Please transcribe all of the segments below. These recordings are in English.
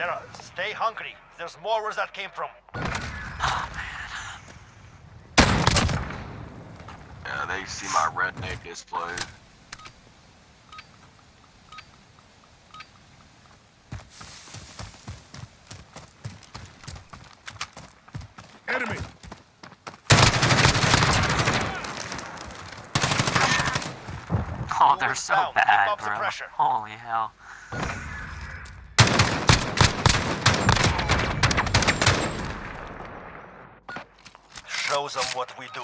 Sarah, stay hungry. There's more where that came from. Yeah, they see my redneck display. Enemy! Oh, they're so bad, up the bro. Holy hell. Show them what we do.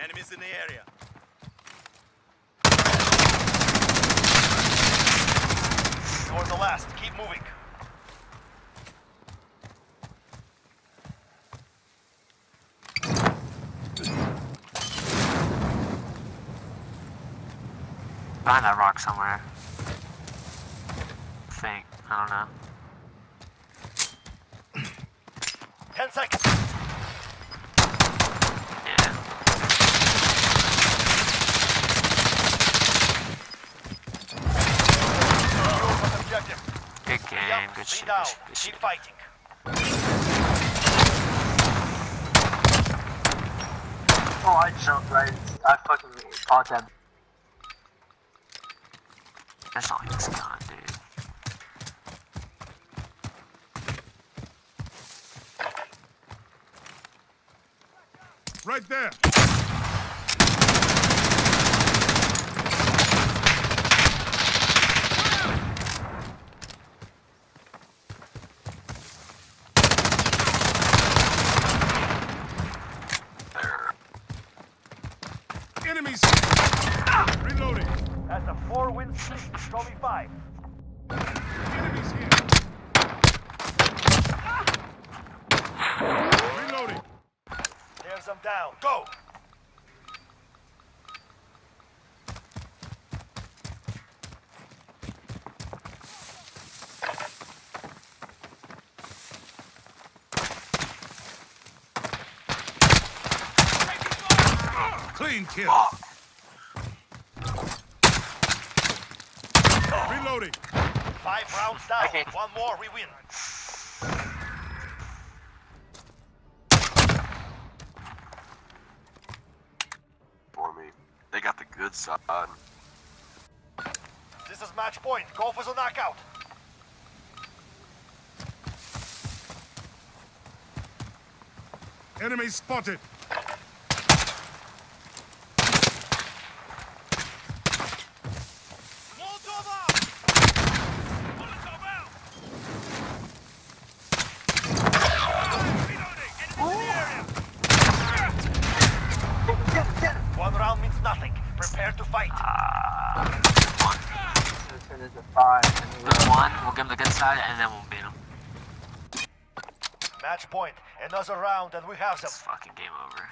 Enemies in the area. You're the last. Keep moving. Behind that rock somewhere. I think. I don't know. Ten seconds. Yeah. You're on objective. Good game. Yep, Good shit. Good shit. Keep fighting. Oh, I jumped right. I fucking caught that. That's not this gun, dude. Right there. Enemies! Reloading. That's a four-win streak. Show me five. Enemies here. Reloading. There's them down. Go. Clean kill. Reloading. Five rounds down. Okay. One more, we win. For me. They got the good side. This is match point. Go for the knockout. Enemy spotted. One round means nothing. Prepare to fight. This turn into five. Good one. We'll give him the good side, and then we'll beat him. Match point. Another round and we have them. It's fucking game over.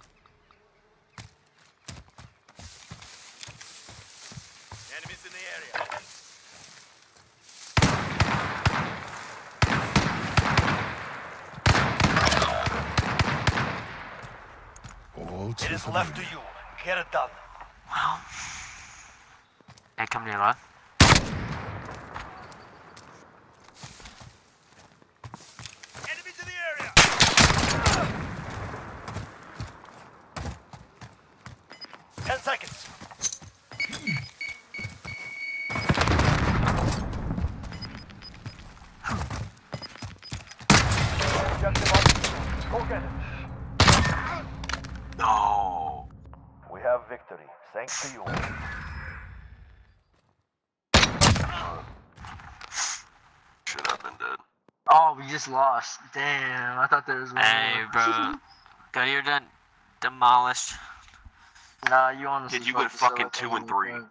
Enemies in the area. It is left to you. Get it done. Well. Hey, come to your left. In the. Ten seconds. Go get it. No. We have victory. Thanks to you. Should have been dead. Oh, we just lost. Damn, I thought there was one Hey, more. bro. Go you're done. Demolished. Nah, you honestly. Did you went fucked fucking two and three. one.